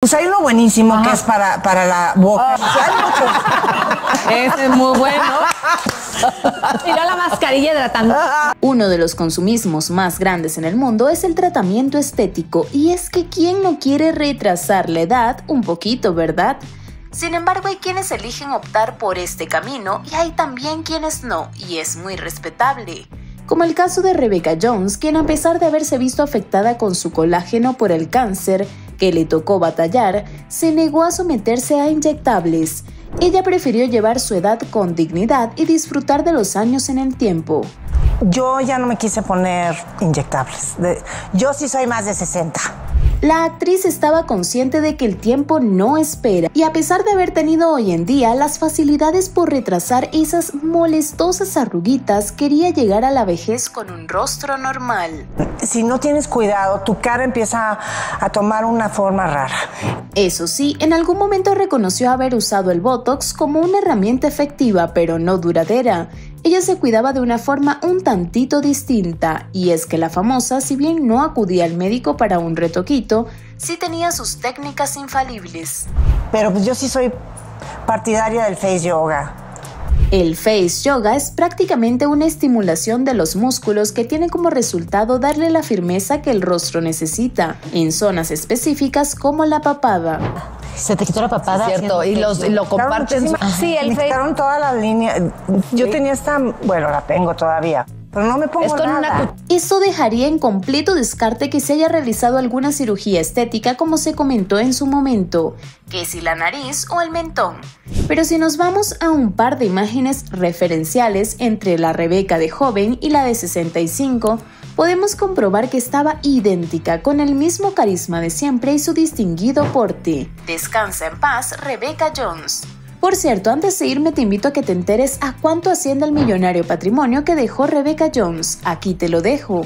Pues hay uno buenísimo que es para, para la boca. hay Ese es muy bueno. Mira la mascarilla hidratante. Uno de los consumismos más grandes en el mundo es el tratamiento estético y es que ¿quién no quiere retrasar la edad un poquito, verdad? Sin embargo, hay quienes eligen optar por este camino y hay también quienes no, y es muy respetable como el caso de Rebecca Jones, quien a pesar de haberse visto afectada con su colágeno por el cáncer que le tocó batallar, se negó a someterse a inyectables. Ella prefirió llevar su edad con dignidad y disfrutar de los años en el tiempo. Yo ya no me quise poner inyectables. Yo sí soy más de 60. La actriz estaba consciente de que el tiempo no espera y a pesar de haber tenido hoy en día las facilidades por retrasar esas molestosas arruguitas, quería llegar a la vejez con un rostro normal. Si no tienes cuidado, tu cara empieza a tomar una forma rara. Eso sí, en algún momento reconoció haber usado el Botox como una herramienta efectiva pero no duradera ella se cuidaba de una forma un tantito distinta, y es que la famosa, si bien no acudía al médico para un retoquito, sí tenía sus técnicas infalibles. Pero pues yo sí soy partidaria del face yoga. El face yoga es prácticamente una estimulación de los músculos que tiene como resultado darle la firmeza que el rostro necesita, en zonas específicas como la papada. Se te quitó la papada. Cierto, y, los, lo comparten. Sí, el Me quitaron toda la línea. Yo tenía esta, bueno, la tengo todavía. Pero no me pongo nada. Eso dejaría en completo descarte que se haya realizado alguna cirugía estética como se comentó en su momento, que si la nariz o el mentón. Pero si nos vamos a un par de imágenes referenciales entre la Rebeca de joven y la de 65, podemos comprobar que estaba idéntica, con el mismo carisma de siempre y su distinguido porte. Descansa en paz, Rebecca Jones. Por cierto, antes de irme te invito a que te enteres a cuánto asciende el millonario patrimonio que dejó Rebecca Jones. Aquí te lo dejo.